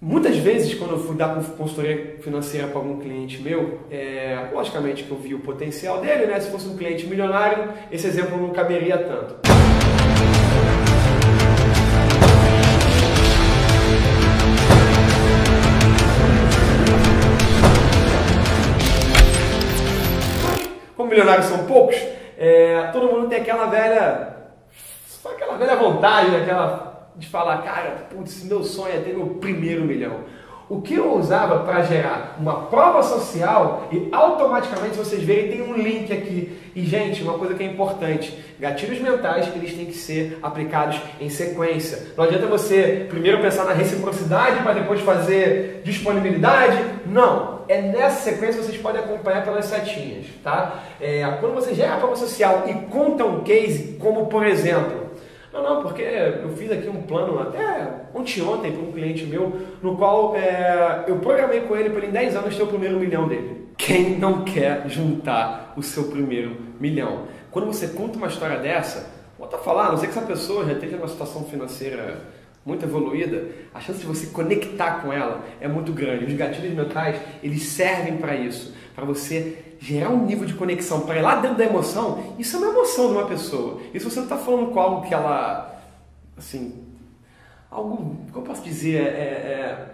Muitas vezes, quando eu fui dar consultoria financeira para algum cliente meu, é, logicamente que eu vi o potencial dele, né? Se fosse um cliente milionário, esse exemplo não caberia tanto. Como milionários são poucos, é, todo mundo tem aquela velha, aquela velha vontade, aquela de falar, cara, putz, meu sonho é ter meu primeiro milhão. O que eu usava para gerar uma prova social e automaticamente vocês veem tem um link aqui. E gente, uma coisa que é importante, gatilhos mentais eles têm que ser aplicados em sequência. Não adianta você primeiro pensar na reciprocidade para depois fazer disponibilidade. Não, é nessa sequência que vocês podem acompanhar pelas setinhas, tá? É, quando você gera a prova social e conta um case, como por exemplo, não, não, porque eu fiz aqui um plano até ontem ontem para um cliente meu, no qual é, eu programei com ele para ele em 10 anos ter o primeiro milhão dele. Quem não quer juntar o seu primeiro milhão? Quando você conta uma história dessa, volta a falar, não sei que essa pessoa já esteja numa situação financeira muito evoluída, a chance de você conectar com ela é muito grande. Os gatilhos mentais, eles servem para isso, para você gerar um nível de conexão para ir lá dentro da emoção, isso é uma emoção de uma pessoa. Isso você não está falando com algo que ela, assim, algo, como eu posso dizer, é, é,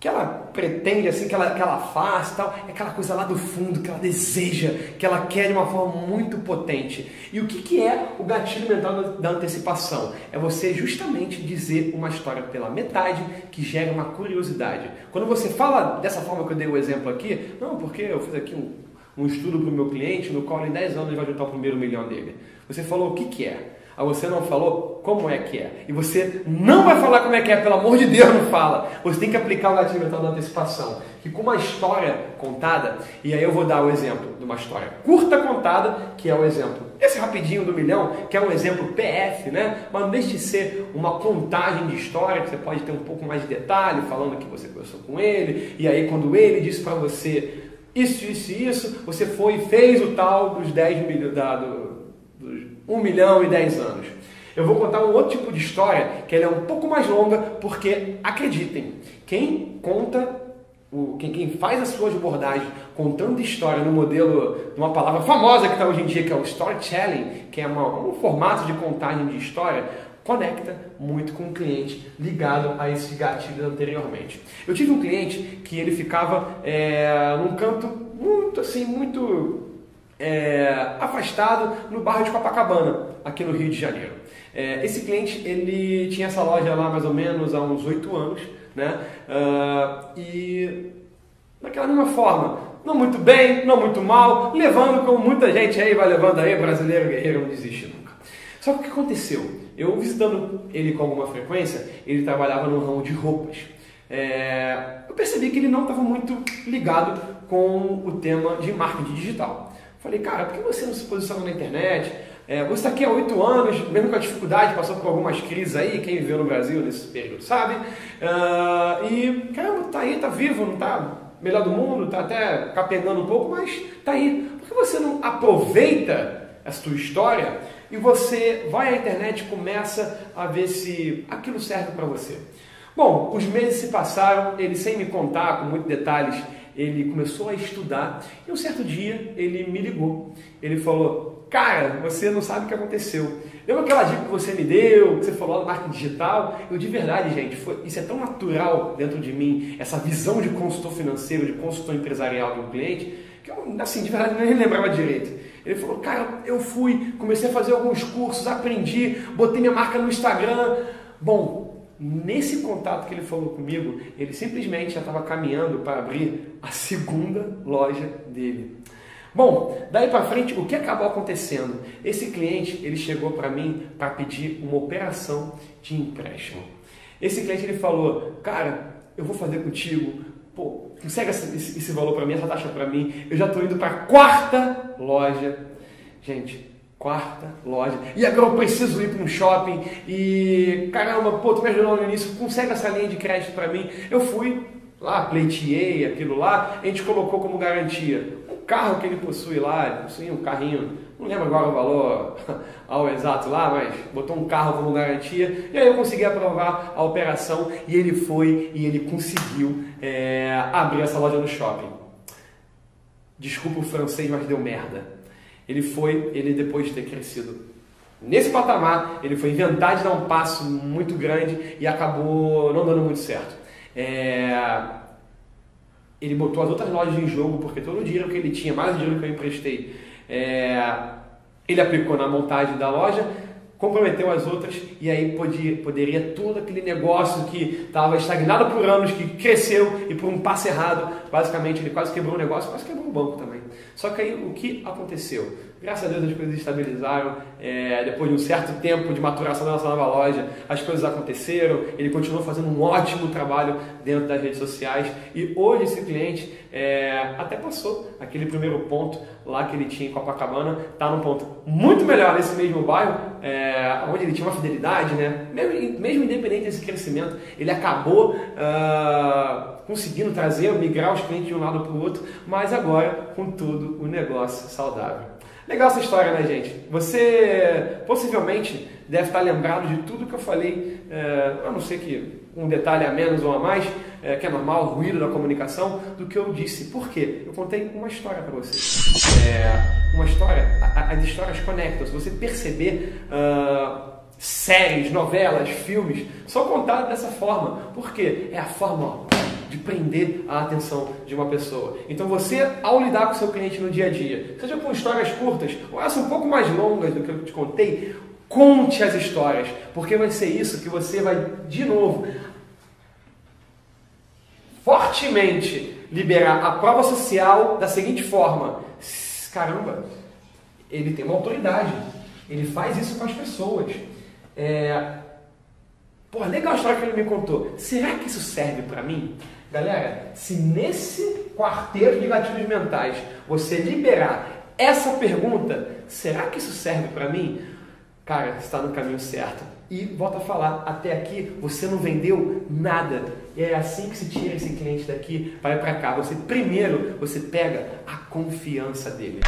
que ela pretende, assim, que ela, que ela faz tal, é aquela coisa lá do fundo, que ela deseja, que ela quer de uma forma muito potente. E o que, que é o gatilho mental da antecipação? É você justamente dizer uma história pela metade que gera uma curiosidade. Quando você fala dessa forma que eu dei o exemplo aqui, não, porque eu fiz aqui um um estudo para o meu cliente no qual em 10 anos ele vai juntar o primeiro milhão dele. Você falou o que, que é. Aí você não falou como é que é. E você não vai falar como é que é, pelo amor de Deus, não fala. Você tem que aplicar o gatilho mental da antecipação. Que com uma história contada, e aí eu vou dar o exemplo de uma história curta contada, que é o exemplo. Esse rapidinho do milhão, que é um exemplo PF, né? Mas deixe de ser uma contagem de história, que você pode ter um pouco mais de detalhe, falando que você conversou com ele, e aí quando ele disse para você isso, isso e isso, você foi e fez o tal dos 10 milhões, dos 1 milhão e 10 anos. Eu vou contar um outro tipo de história que ela é um pouco mais longa, porque acreditem, quem conta, o, quem, faz as suas abordagens contando história no modelo, uma palavra famosa que está hoje em dia, que é o storytelling, que é uma, um formato de contagem de história, conecta muito com o cliente ligado a esses gatilhos anteriormente. Eu tive um cliente que ele ficava é, num canto muito assim, muito é, afastado no bairro de Copacabana, aqui no Rio de Janeiro. É, esse cliente ele tinha essa loja lá mais ou menos há uns oito anos, né? Uh, e daquela mesma forma, não muito bem, não muito mal, levando como muita gente aí vai levando aí, brasileiro guerreiro não desiste nunca. Só que o que aconteceu? Eu visitando ele com alguma frequência, ele trabalhava no ramo de roupas. É, eu percebi que ele não estava muito ligado com o tema de marketing digital. Falei, cara, por que você não se posiciona na internet? É, você está aqui há oito anos, mesmo com a dificuldade, passou por algumas crises aí, quem viveu no Brasil nesse período sabe. Uh, e, caramba, tá aí, tá vivo, não tá melhor do mundo, tá até capengando um pouco, mas tá aí. Por que você não aproveita essa tua história e você vai à internet e começa a ver se aquilo serve para você. Bom, os meses se passaram, ele sem me contar com muitos detalhes, ele começou a estudar e um certo dia ele me ligou. Ele falou: Cara, você não sabe o que aconteceu. Lembra aquela dica que você me deu, que você falou do marketing digital? Eu de verdade, gente, foi, isso é tão natural dentro de mim, essa visão de consultor financeiro, de consultor empresarial um cliente, que eu, assim, de verdade, nem lembrava direito. Ele falou, cara, eu fui, comecei a fazer alguns cursos, aprendi, botei minha marca no Instagram. Bom, nesse contato que ele falou comigo, ele simplesmente já estava caminhando para abrir a segunda loja dele. Bom, daí para frente, o que acabou acontecendo? Esse cliente, ele chegou para mim para pedir uma operação de empréstimo. Esse cliente ele falou, cara, eu vou fazer contigo pô, consegue esse, esse valor para mim, essa taxa para mim, eu já estou indo para a quarta loja. Gente, quarta loja. E agora eu preciso ir para um shopping e caramba, pô, tu me ajudou no início, consegue essa linha de crédito para mim? Eu fui lá, pleiteei aquilo lá, a gente colocou como garantia. O carro que ele possui lá, ele possui um carrinho não lembro agora o valor ao exato lá, mas botou um carro como garantia, e aí eu consegui aprovar a operação e ele foi e ele conseguiu é, abrir essa loja no shopping. Desculpa o francês, mas deu merda. Ele foi, ele depois de ter crescido nesse patamar, ele foi inventar de dar um passo muito grande e acabou não dando muito certo. É, ele botou as outras lojas em jogo porque todo o dinheiro que ele tinha, mais o dinheiro que eu emprestei, é, ele aplicou na montagem da loja, comprometeu as outras e aí podia, poderia todo aquele negócio que estava estagnado por anos, que cresceu e por um passo errado, basicamente ele quase quebrou o negócio, quase quebrou o banco também. Só que aí o que aconteceu? Graças a Deus as coisas estabilizaram. É, depois de um certo tempo de maturação da nossa nova loja, as coisas aconteceram. Ele continuou fazendo um ótimo trabalho dentro das redes sociais. E hoje esse cliente é, até passou aquele primeiro ponto lá que ele tinha em Copacabana. Está num ponto muito melhor nesse mesmo bairro, é, onde ele tinha uma fidelidade, né? Mesmo, mesmo independente desse crescimento, ele acabou. Uh, conseguindo trazer, migrar os clientes de um lado para o outro, mas agora com tudo o negócio saudável. Legal essa história, né, gente? Você possivelmente deve estar lembrado de tudo que eu falei, é, a não ser que um detalhe a menos ou a mais, é, que é normal, o ruído da comunicação, do que eu disse. Por quê? Eu contei uma história para vocês. É, uma história, a, as histórias conectam. Se você perceber. Uh, séries, novelas, filmes, são contadas dessa forma. Por quê? É a forma de prender a atenção de uma pessoa. Então você, ao lidar com seu cliente no dia a dia, seja com histórias curtas ou essas um pouco mais longas do que eu te contei, conte as histórias, porque vai ser isso que você vai, de novo, fortemente liberar a prova social da seguinte forma: caramba, ele tem uma autoridade, ele faz isso com as pessoas. É... Pô, legal a história que ele me contou. Será que isso serve para mim? Galera, se nesse quarteto de gatilhos mentais você liberar essa pergunta, será que isso serve para mim? Cara, está no caminho certo. E volta a falar, até aqui você não vendeu nada. E é assim que se tira esse cliente daqui, vai para cá. Você primeiro você pega a confiança dele.